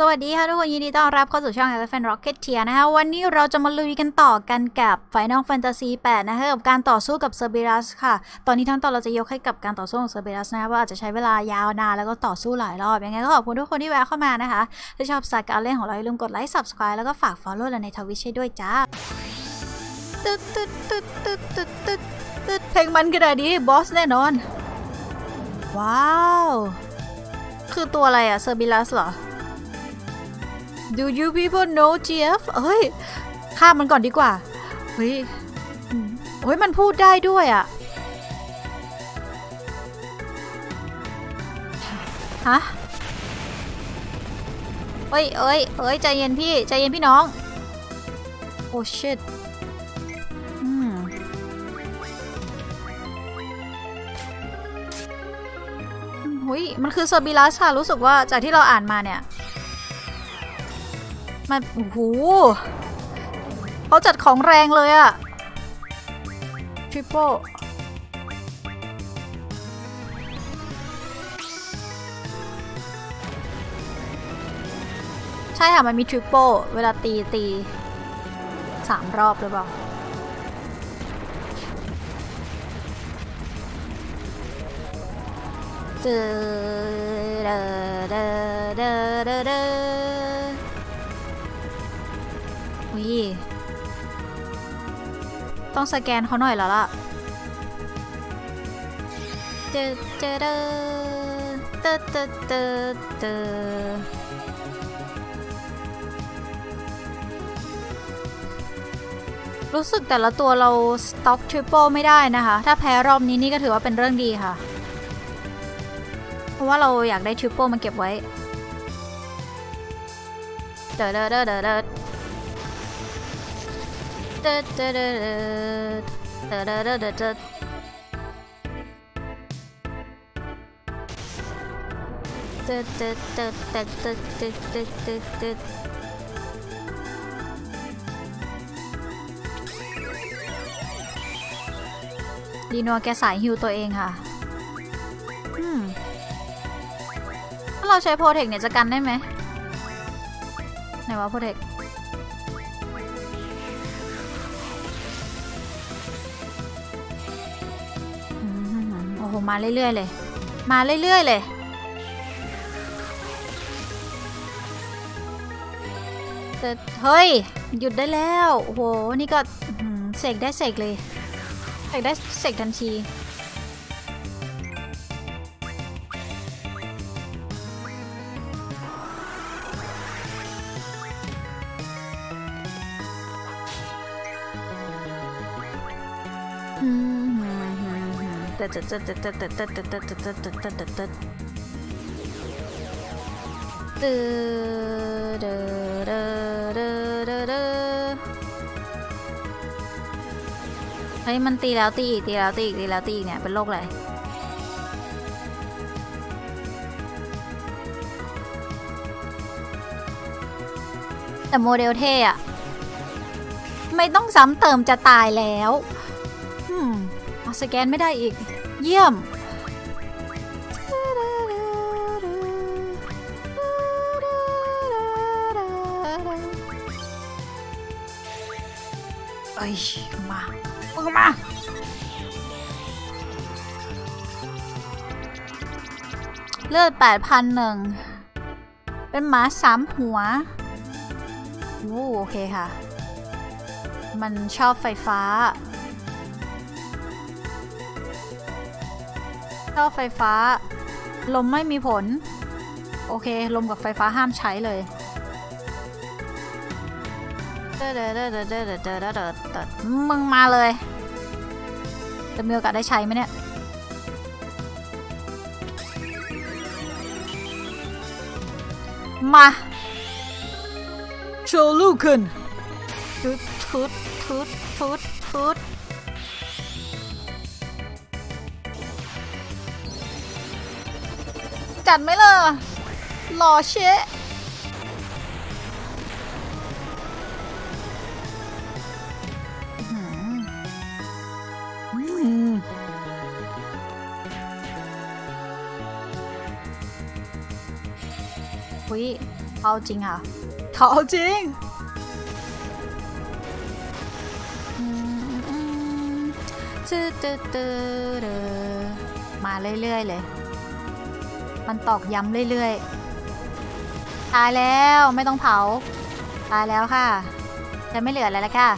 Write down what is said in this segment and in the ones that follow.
สวัสดีค่ะทุกคนยินดีต้อนรับเข้าสู่ช่อง Elephant Rocketeer นะคะวันนี้เราจะมาลุยกันต่อกันกับ Final Fantasy 8 นะคะกับการต่อสู้กับ Cerberus ค่ะ ตอนนี้ทั้งตอนเราจะยกให้กับการต่อสู้ของ Cerberus นะว่าอาจจะใช้เวลายาวนานแล้วก็ต่อสู้หลายรอบยังไงก็ขอบคุณทุกคนที่แวะเข้ามานะคะ ถ้าชอบสายการเล่นของเราอย่าลืมกดไลค์ Subscribe แล้วก็ฝาก Follow และในทวิชให้ด้วยจ้าตึ๊ดตึ๊ดตึ๊ดตึ๊ดตึ๊ดตึ๊ดตึ๊ดเพลงมันกระดาดีบอสแน่นอน ว้าว คือตัวอะไรอะเซอร์บิลัสเหรอ Do you people know GF เอ้ยข้ามมันก่อนดีกว่า เฮ้ยเฮ้ย มันพูดได้ด้วยอะฮะเอ้ยเอ้ยเอ้ย ใจเย็นพี่ ใจเย็นพี่น้อง โอ้ชิตหุยมันคือโซบิลัสค่ะ รู้สึกว่าจากที่เราอ่านมาเนี่ย มันโอ้โหเขาจัดของแรงเลยอะ triple ใช่ค่ะ มันมี triple เวลาตีตีสามรอบหรือเปล่าเดอเดอเดอเดอเดอ ต้องสแกนเขาหน่อยแล้วล่ะ เจอเจอเดอเตอเตอเตอเตอรู้สึกแต่ละตัวเราสต็อก triple ไม่ได้นะคะ ถ้าแพ้รอบนี้นี่ก็ถือว่าเป็นเรื่องดีค่ะ เพราะว่าเราอยากได้ triple มาเก็บไว้เดอเดอเดอเดอ ดีนัวแกสายฮิวตัวเองค่ะถ้าเราใช้โพเทคเนี่ยจะกันได้ไหมไหนวะโพเทค มาเรื่อยๆเลย มาเรื่อยๆเลยเฮ้ย หยุดได้แล้วโโห นี่ก็เสกได้เสกเลย เสกได้เสกทันที เฮ้ยมันตีแล้วตีอีกตีแล้วตีอีกตีแล้วตีอีกเนี่ยเป็นโรคอะไรแต่โมเดลเท่อะไม่ต้องซ้ำเติมจะตายแล้ว อืมสแกนไม่ได้อีก เยี่ยม เอ้ย มามึงมาเลือดแปดพันหนึ่ง เป็นหมาสามหัวโอ้โอเคค่ะ มันชอบไฟฟ้า ชอบไฟฟ้า ลมไม่มีผล โอเค ลมกับไฟฟ้าห้ามใช้เลยมึงมาเลย จะมีโอกาสได้ใช้ไหมเนี่ยมาโชลูคันทุดทุดทุดทุดทุด จัดไหมล่ะหล่อเชะอืมอุ้ยเขาเอาจริงค่ะเขาเอาจริงอืมอืมตื้อตื้อตื้อเด้อมาเรื่อย ๆ เลย มันตอกย้ำเรื่อยๆ ตายแล้วไม่ต้องเผา ตายแล้วค่ะจะไม่เหลืออะไรแล้วค่ะ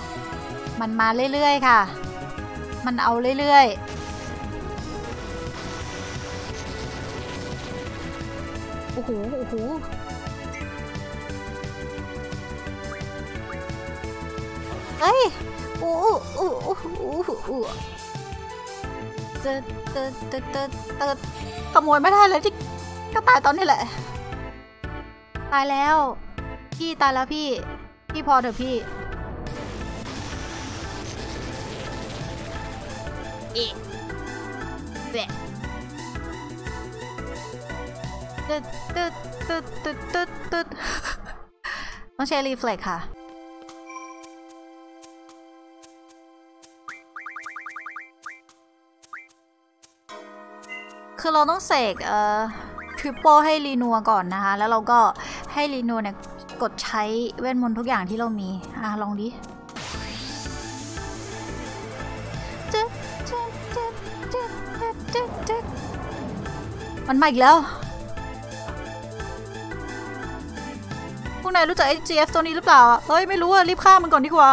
มันมาเรื่อยๆค่ะ มันเอาเรื่อยๆ โอ้โห โอ้โหเฮ้ยโอ้โหโอ้อ้โหโอ้หเติร์ดเติร์ดเติร์ดเติร์ดเติร์ดขโมยไม่ได้เลยที่ ก็ตายตอนนี้แหละ ตายแล้ว พี่ตายแล้วพี่ พี่พอเถอะพี่เอะแบะตึ๊ดตึ๊ดตึ๊ดตึ๊ดตึ๊ดตึ๊ดต้องใช้รีเฟล็กค่ะคือเราต้องเสกเอ่อ ริปเปิลให้รีนัวก่อนนะคะ แล้วเราก็ให้รีนัวเนี่ยกดใช้เวทมนต์ทุกอย่างที่เรามีอะลองดิมันมาอีกแล้ว พวกนายรู้จักไอ้ GF ตัวนี้หรือเปล่า เฮ้ย ไม่รู้อะรีบฆ่ามันก่อนดีกว่า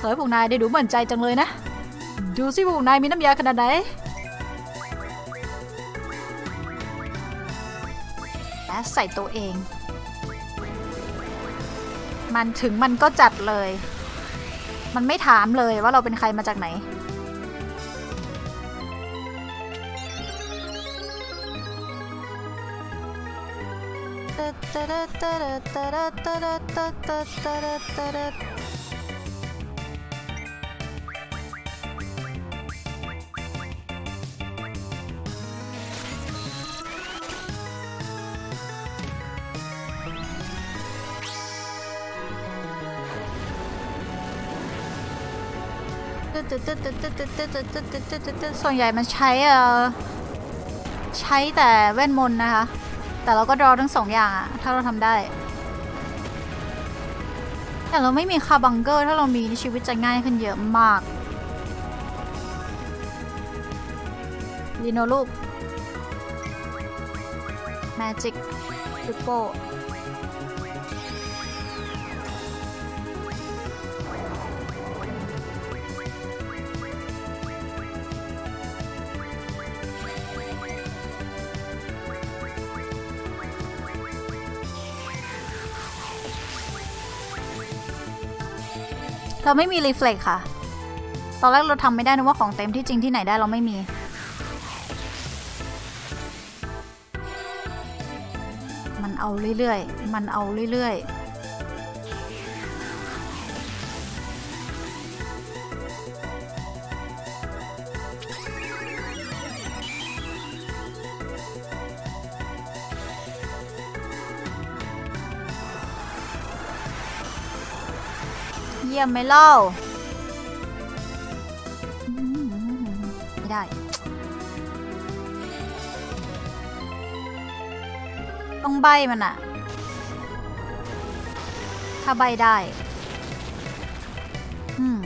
เฮ้ย พวกนายได้ดูเหมือนใจจังเลยนะ ดูสิพวกนายมีน้ำยาขนาดไหน ใส่ตัวเอง มันถึงมันก็จัดเลย มันไม่ถามเลยว่าเราเป็นใครมาจากไหน ส่วนใหญ่มันใช้เอ่อใช้แต่เวทมนต์นะคะ แต่เราก็รอทั้งสองอย่างอะถ้าเราทำได้ แต่เราไม่มีคาบังเกอร์ ถ้าเรามีชีวิตจะง่ายขึ้นเยอะมากลีโนลูก Magic Triple เราไม่มีรีเฟล็กค่ะ ตอนแรกเราทำไม่ได้นะว่าของเต็มที่จริงที่ไหนได้เราไม่มี มันเอาเรื่อยๆ มันเอาเรื่อยๆ ยี่ยมไหมเล่า ไม่ได้ ต้องใบมันอะถ้าใบได้ อืม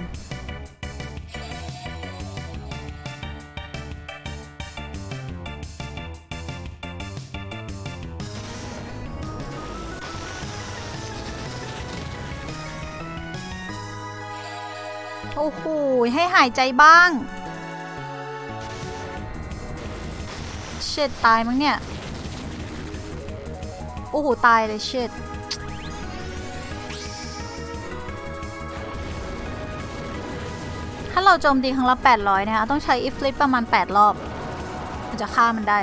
โอ้โห ให้หายใจบ้าง เช็ดตายมั้งเนี่ย โอ้โห ตายเลยเช็ดถ้าเราโจมตีครั้งละ 800 นะคะต้องใช้อิฟลิปประมาณ 8 รอบถึงจะฆ่ามันได้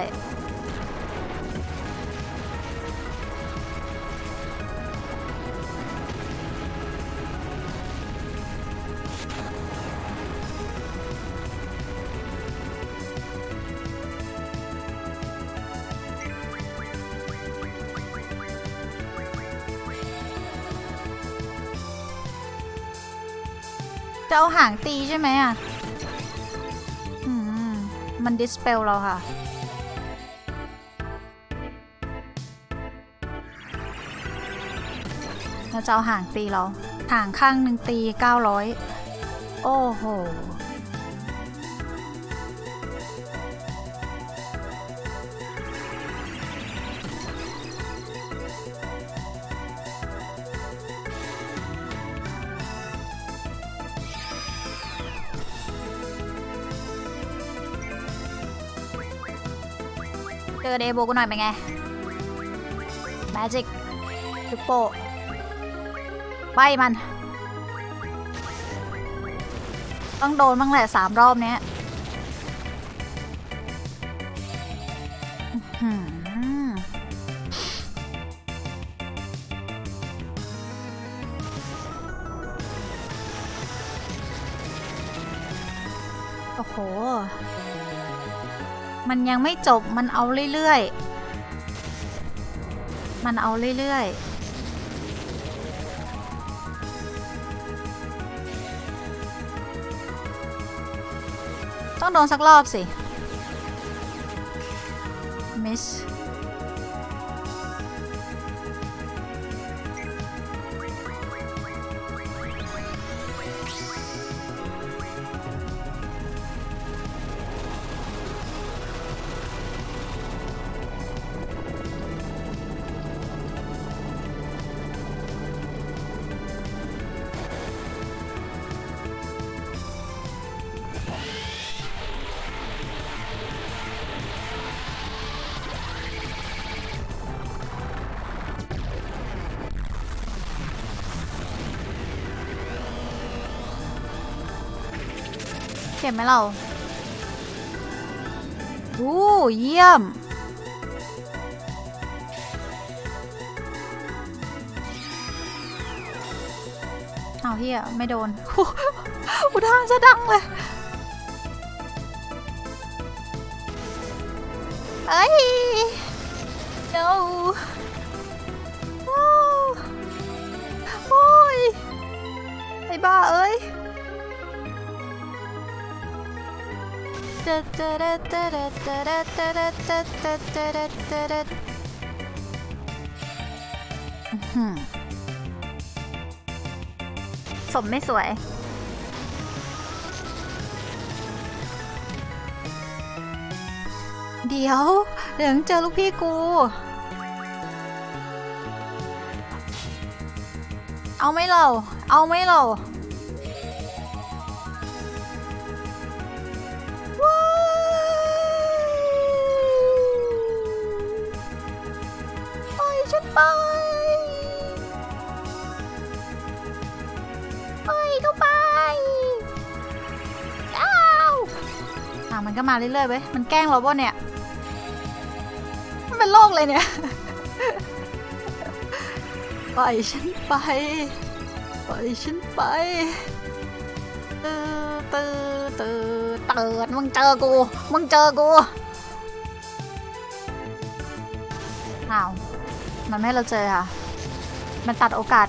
จะเอาหางตีใช่ไหมอะมันดิสเปลเราค่ะ เราจะเอาห่างตีเราห่างข้างหนึ่งตี 900 โอ้โห อเดโบกูหน่อยเป็นไงแมจิกลูกโปะไปมัน ต้องโดนบ้างแหละสามรอบเนี้ย มันยังไม่จบมันเอาเรื่อยๆ มันเอาเรื่อยๆต้องโดนสักรอบสิ มิส ไหมเราโอ้เยี่ยม เอาเฮียไม่โดนอุทานจะดังเลย เอ้ย no โอ้ยไอ้บ้าเอ้ย สมไม่สวย เดี๋ยวเดี๋ยวเจอลูกพี่กู เอาไม่เราเอาไม่เรา มันก็มาเรื่อยๆเว้ย มันแกล้งเราป่เนี่ย มันเป็นโรคเลยเนี่ย ปล่อยฉันไป ปล่อยฉันไปตือตือตือเติร์ดมึงเจอกู มึงเจอกู อ้าว มันไม่ให้เราเจอค่ะ มันตัดโอกาส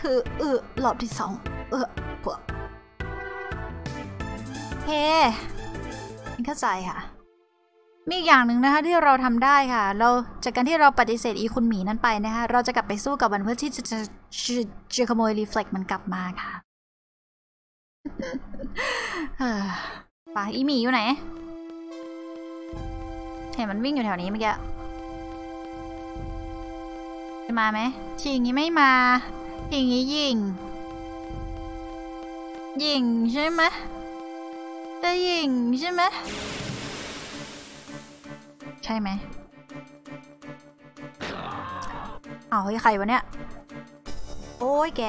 คือเออรอบที่สอง เออพวก เฮ้มันเข้าใจค่ะ มีอีกอย่างหนึ่งนะคะที่เราทำได้ค่ะ เราจากการที่เราปฏิเสธอีคุณหมีนั้นไปนะคะ เราจะกลับไปสู้กับมันเพื่อที่จะจะจะจะขโมยรีเฟล็กมันกลับมาค่ะป่าอีหมีอยู่ไหน เห็นมันวิ่งอยู่แถวนี้เมื่อกี้จะมาไหมทีอย่างนี้ไม่มาทีอย่างนี้ยิง ยิงใช่ไหม จะยิงใช่ไหม ใช่ไหมอ้าวเฮ้ยใครวะเนี่ย โอ้ยแก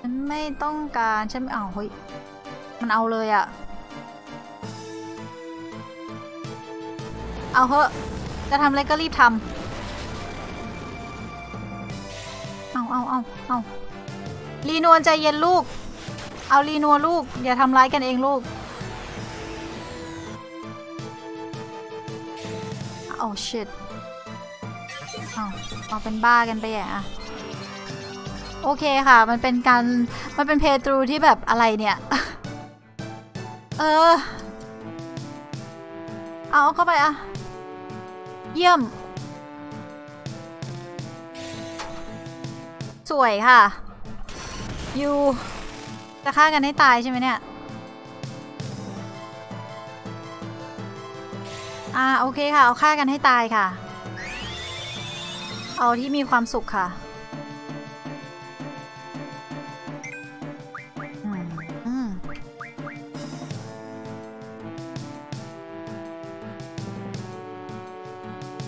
ฉันไม่ต้องการฉันไม่เอาเฮ้ย มันเอาเลยอะเอาเหอะ จะทำอะไรก็รีบทำ เอาเอาเอาเอารีนวลใจเย็นลูก เอารีนวลูก อย่าทำร้ายกันเองลูกโอ้ shit เอาเอาเป็นบ้ากันไปอะโอเคค่ะ มันเป็นการ มันเป็นเพย์ทรูที่แบบอะไรเนี่ย เออ เอาเข้าไปอะ เยี่ยม สวยค่ะยู จะฆ่ากันให้ตายใช่ไหมเนี่ย อ่าโอเคค่ะ เอาฆ่ากันให้ตายค่ะ เอาที่มีความสุขค่ะ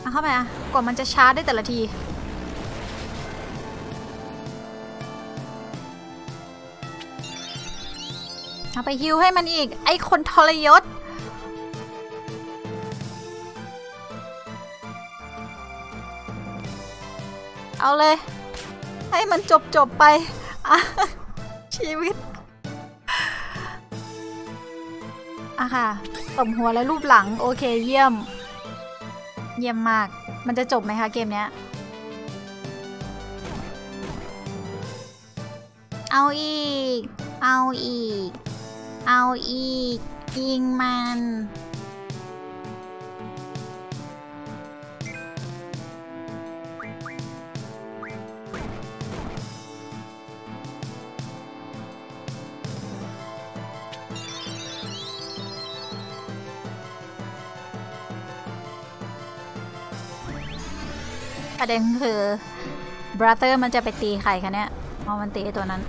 มาเข้าไปอะกว่ามันจะชาร์จได้แต่ละที เอาไปฮิวให้มันอีก ไอ้คนทรยศ เอาเลย ให้มันจบจบไป ชีวิตอะค่ะตบหัวแล้วรูปหลัง โอเคเยี่ยม เยี่ยมมาก มันจะจบไหมคะเกมเนี้ย เอาอีก เอาอีก เอาอีกยิงมัน ประเด็นคือ บราเตอร์มันจะไปตีใครคะเนี่ยเอมันตีตัวนั้น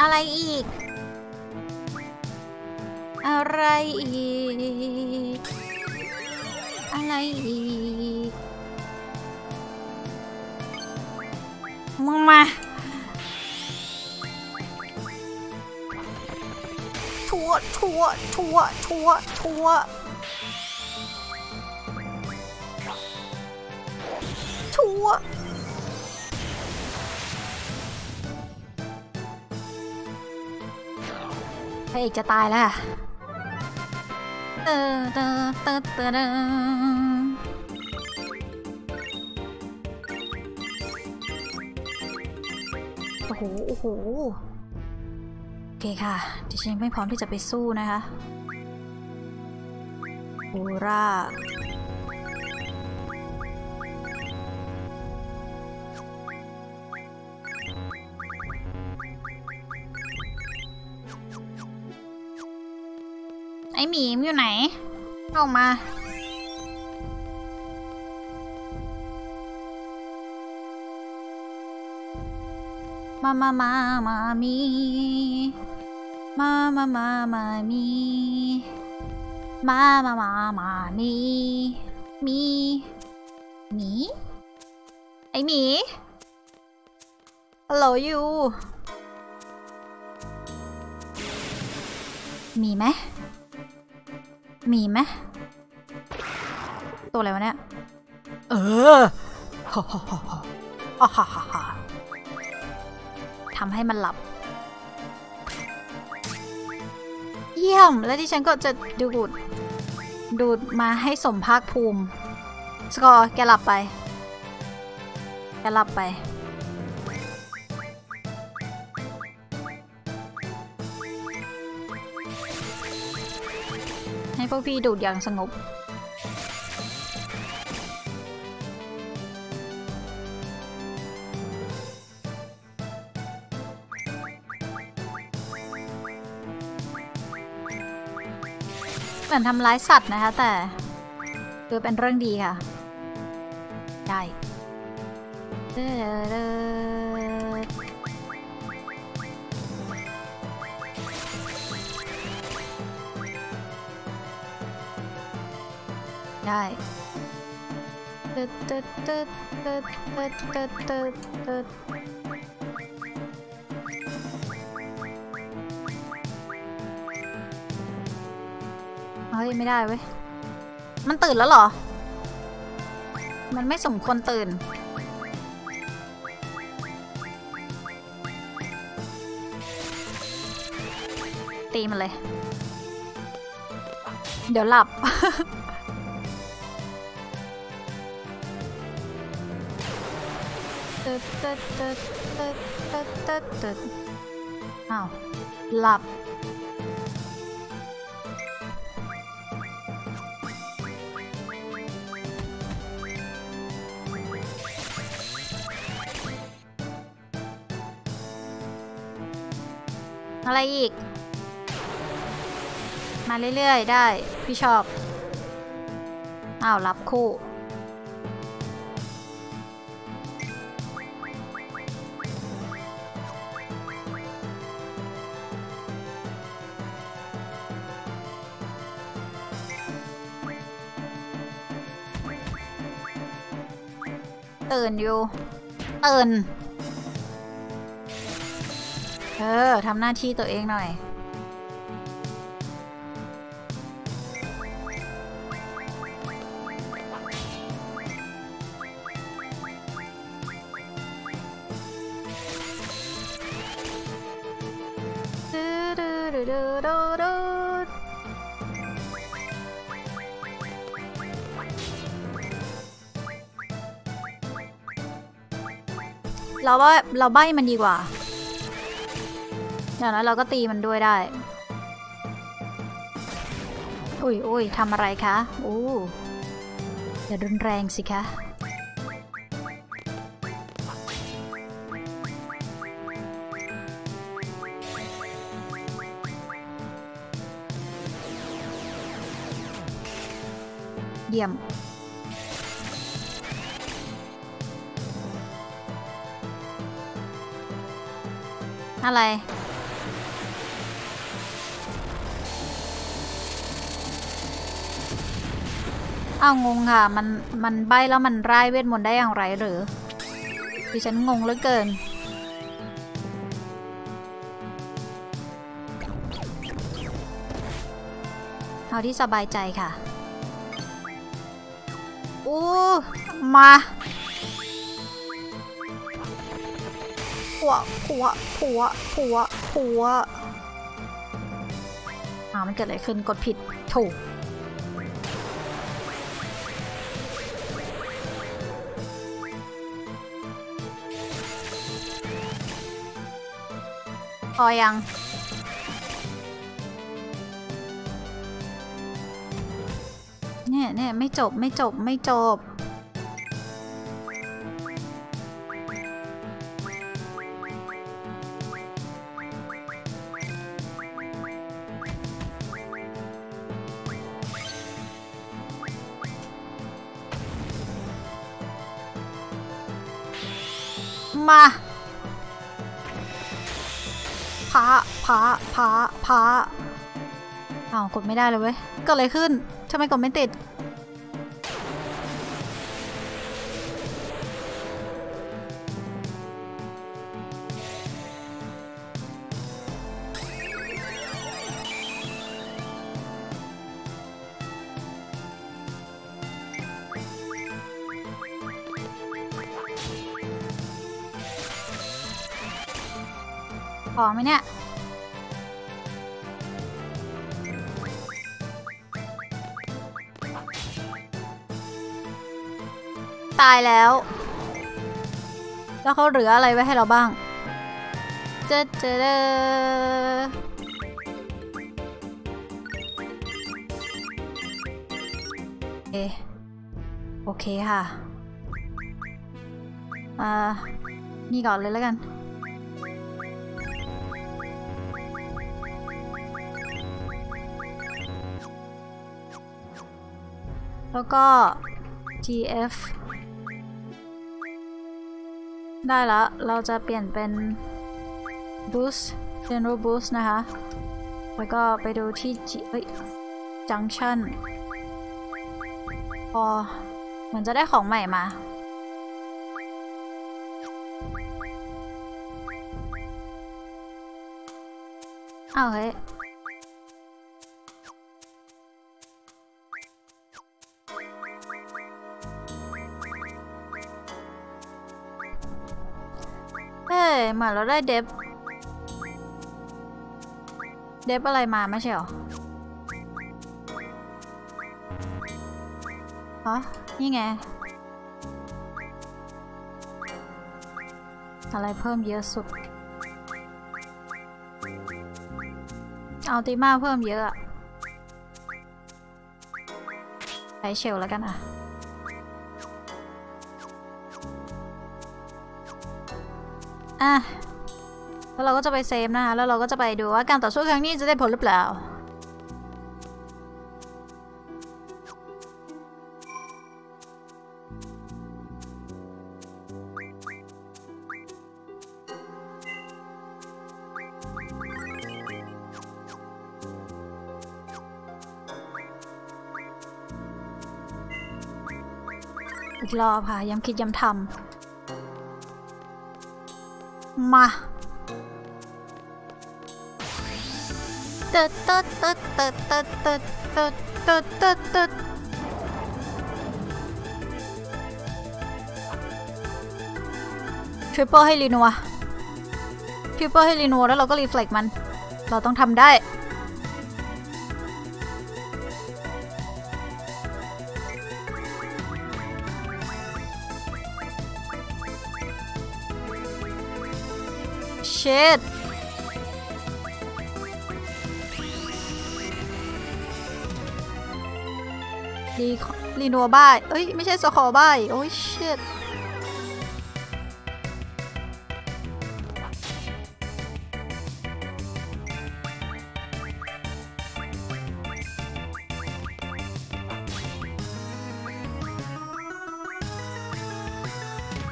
อะไรอีก อะไรอีก อะไรอีก มึงมาชัวชัวชัวชัวชัวชัว ระเอกจะตายแล้วเตอเตอเตอเตอโอ้โห โอ้โห โอเคค่ะ ดิฉันไม่พร้อมที่จะไปสู้นะคะโอรา อหมีมอยู่ไหน ออกมา มามามามามี มามามามามี มามามามามี มีหมี ไอหมีฮัลโหลยูมีไหม มีไหมตัวอะไรวะเนี่ย เออทำให้มันหลับ เยี่ยม แล้วที่ฉันก็จะดูด ดูดมาให้สมภาคภูมิ สกอแกหลับไป แกหลับไป พวกพี่ดูดอย่างสงบเหมือนทำร้ายสัตว์นะคะ แต่คือเป็นเรื่องดีค่ะ ได้อ ได้ตึ๊ดตึ๊ดตึ๊ดตึ๊ดตึ๊ดตึ๊ดตึ๊ดตึ๊ดเฮ้ย ไม่ได้เว้ย มันตื่นแล้วเหรอ มันไม่สมควรตื่นตีมันเลย เดี๋ยวหลับ ตึ๊ดตึ๊ดตึ๊ดตึ๊ดตึ๊ดตึ๊ดตึ๊ดอ้าว หลับ อะไรอีก มาเรื่อย ๆ ได้ พี่ชอบ อ้าว รับคู่ นอยู่ตื่นเออทำหน้าที่ตัวเองหน่อยดูดูดูดูดู เราว่าเราใบ้มันดีกว่าอย่างนั้นเราก็ตีมันด้วยได้ อุ้ยอุ้ยทำอะไรคะโอ้อย่ารุนแรงสิคะเยี่ยม อะไรอ้าวงงค่ะ มัน มันใบแล้วมันไร่เวทมนต์ได้อย่างไรหรือดิฉันงงเหลือเกิน เอาที่สบายใจค่ะ อู้ มา ผัวผัวผัวผัวผัวอ้าวมันเกิดอะไรขึ้นกดผิดถูกพอยัง เนี่ยเนี่ยไม่จบไม่จบไม่จบ มาพาพาพาพาอ้าวกดไม่ได้เลยเว้ยเกิดอะไรขึ้นทำไมกดไม่ติด ไหมเนี่ยตายแล้ว แล้วเขาเหลืออะไรไว้ให้เราบ้าง เจอเจอเด้อเอะโอเคค่ะ อ่า นี่ก่อนเลยแล้วกัน แล้วก็ TF ได้แล้ว เราจะเปลี่ยนเป็น boost general boost นะคะ แล้วก็ไปดูที่ G เอ้ย junction พอเหมือนจะได้ของใหม่มาเอาเฮ้ย มือนเราได้เดฟเดฟอะไรมาไม่ใช่หรออ๋อนี่ไง อะไรเพิ่มเยอะสุด เอาติมาเพิ่มเยอะอะใช้เชลแล้วกันอะ อะแล้วเราก็จะไปเซฟนะคะแล้วเราก็จะไปดูว่าการต่อสู้ครั้งนี้จะได้ผลหรือเปล่าอีกรอบค่ะย้ำคิดย้ำทำ มาตึ๊ดตึ๊ดตึ๊ดตึ๊ดตึ๊ดตึ๊ดตึ๊ดตึ๊ดตึ๊ดตึ๊ด triple ให้ Rinoa triple ให้ Rinoa แล้วเราก็ reflect มัน เราต้องทำได้ shit รีรีนัวบ้ายเอ้ย ไม่ใช่สคอบ้ายโอ้ย shit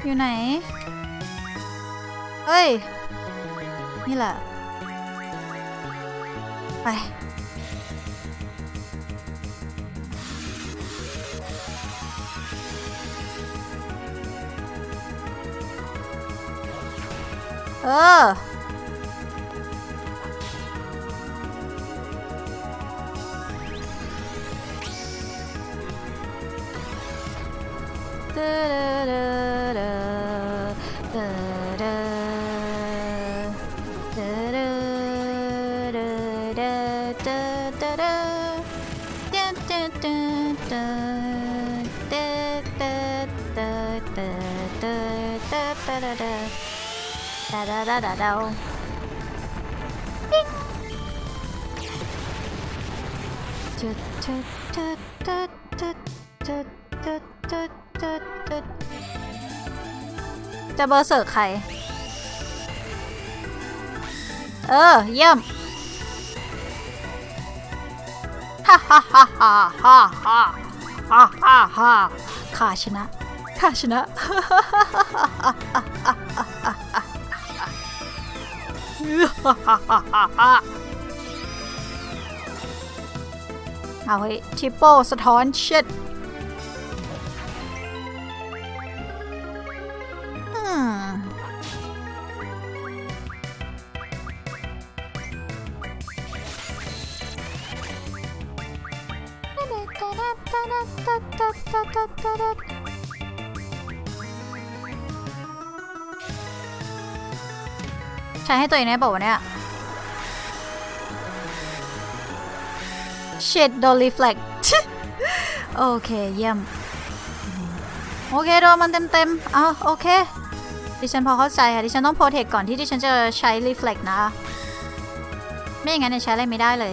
อยู่ไหนเฮ้ย 你了，哎。呃 จะเบอร์เสิร์ใคร เออ เยี่ยม ฮ่าฮ่าฮ่าฮ่าฮ่าฮ่าฮ่าฮ่าฮ่าข้าชนะข้าชนะ เอาเฮ้ยทริปโปิลสะท้อนเช็ด ใช้ให้ตัวเองได้บอกว่าเนี่ยเชดโดลีแฟลกโอเคเยี่ยม โอเคโดนมันเต็มๆเอาโอเค ดิฉันพอเข้าใจค่ะ ดิฉันต้องโปรเทคก่อนที่ดิฉันจะใช้รีเฟล็กนะ ไม่อย่างนั้นเนี่ยใช้อะไรไม่ได้เลย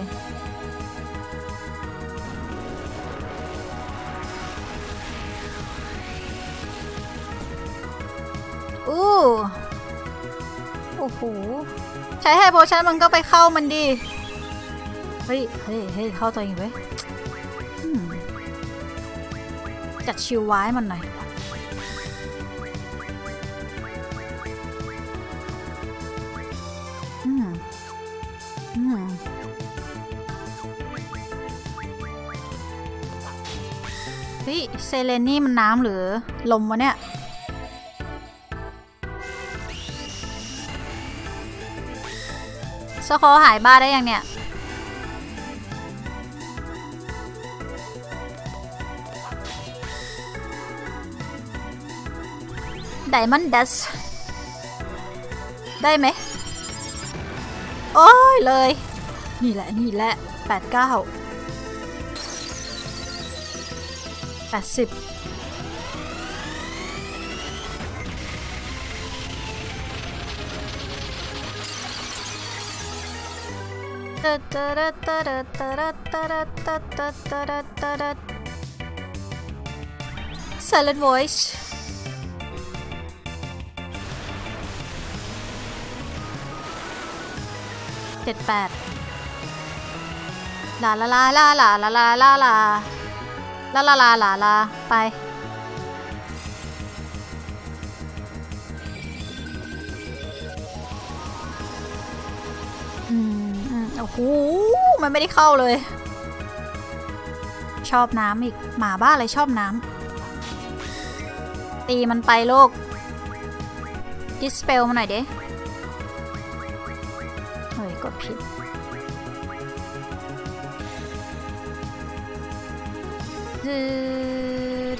ช้ไฮโพชันมันก็ไปเข้ามันดี เฮ้ย เฮ้ย เฮ้ย เข้าตัวเองเว้จัดชิวไว้มันหน่อย อืม อืม เฮ้ย เซเลนี่มันน้ำหรือ ลมวะเนี่ย สโคหายบ้าได้ยังเนี่ย ไดมอนด์ดัสได้ไหม โอ้ยเลย นี่แหละ นี่แหละ 89 80 Silent voice. Dead bad. La la la la la la la la la la la la la la. Bye. หมันไม่ได้เข้าเลย ชอบน้ำอีก หมาบ้าอะไรชอบน้ำตีมันไปโลกดิสเปลมาหน่อยเด้เฮ้ย กดผิดดู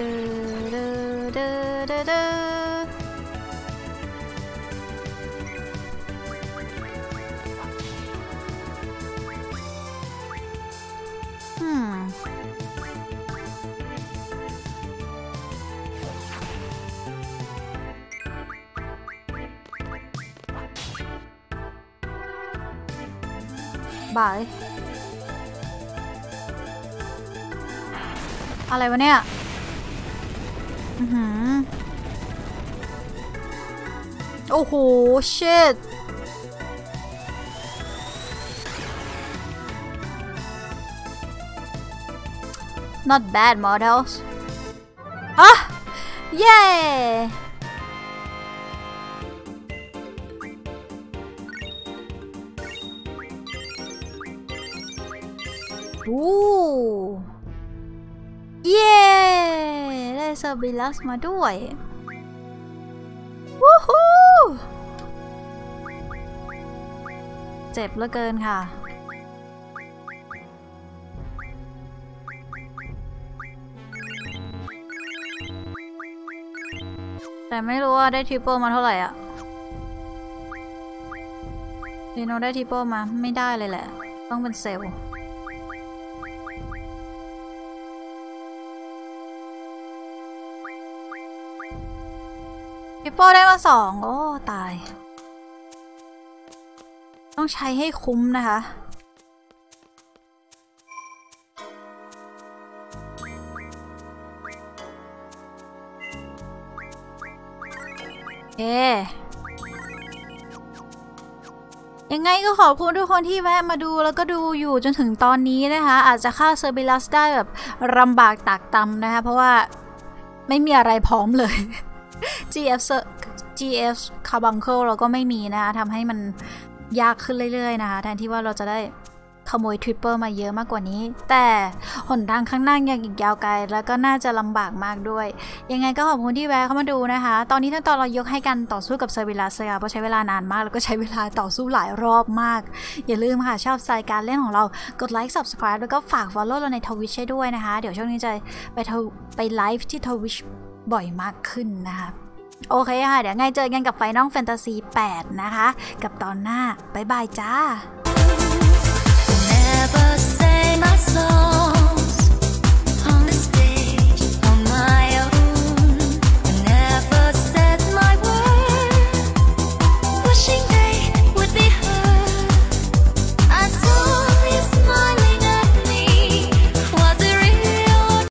ดูดูดูดูดูอื อะไรวะเนี่ย อือหือ โอ้โห shit not bad models อะ เย้โอ้เย้ได้เซอร์บิลัสมาด้วย วู้ฮู้เจ็บเหลือเกินค่ะแต่ไม่รู้ว่าได้ทริปเปิลมาเท่าไหร่อะดีโนได้ทริปเปิลมาไม่ได้เลยแหละ ต้องเป็นเซลล์ โปได้มาสองโอ้ ตาย ต้องใช้ให้คุ้มนะคะ เอยังไงก็ขอบคุณทุกคนที่แวะมาดูแล้วก็ดูอยู่จนถึงตอนนี้นะคะ อาจจะฆ่าเซอร์เบลัสได้แบบลำบากตรากตรำนะคะ เพราะว่าไม่มีอะไรพร้อมเลย GF GF Carbuncle เราก็ไม่มีนะคะทำให้มันยากขึ้นเรื่อยๆนะคะ แทนที่ว่าเราจะได้ขโมย triple มาเยอะมากกว่านี้ แต่หนทางข้างหน้ายังอีกยาวไกล แล้วก็น่าจะลำบากมากด้วย ยังไงก็ขอบคุณที่แวะเข้ามาดูนะคะ ตอนนี้ทั้งตอนเรายกให้การต่อสู้กับเซอร์วิลัสค่ะเพราะใช้เวลานานมาก แล้วก็ใช้เวลาต่อสู้หลายรอบมาก อย่าลืมค่ะ ชอบสไตล์การเล่นของเรากด like subscribe แล้วก็ฝาก follow เราในทวิชให้ด้วยนะคะ เดี๋ยวช่วงนี้จะไปทวไปไลฟ์ที่ Twitch บ่อยมากขึ้นนะคะโอเคค่ะ เดี๋ยวไงเจอกันกับ Final Fantasy 8 นะคะ กับตอนหน้า บ๊ายบายจ้า Never say my song